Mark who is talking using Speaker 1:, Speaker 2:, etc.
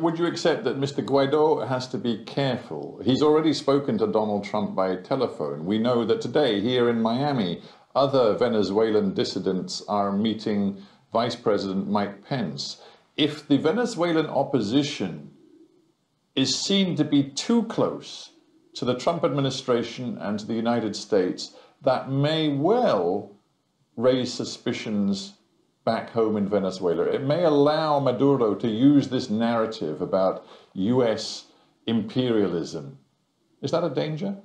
Speaker 1: Would you accept that Mr. Guaido has to be careful? He's already spoken to Donald Trump by telephone. We know that today, here in Miami, other Venezuelan dissidents are meeting Vice President Mike Pence. If the Venezuelan opposition is seen to be too close to the Trump administration and to the United States, that may well raise suspicions back home in Venezuela. It may allow Maduro to use this narrative about US imperialism. Is that a danger?